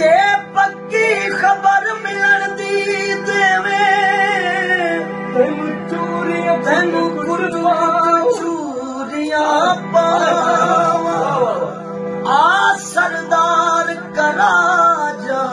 ਜੇ ਪੱਕੀ ਖਬਰ ਮਿਲਣ ਦੀ ਦੇਵੇਂ ਤੈਨੂੰ ਚੂਰੀਆਂ ਤੈਨੂੰ ਗੁਰਦੁਆਰਾ ਚੂਰੀਆਂ ਪਾਵਾ। ਆ ਸਰਦਾਰ ਕਰਾ ਜਾ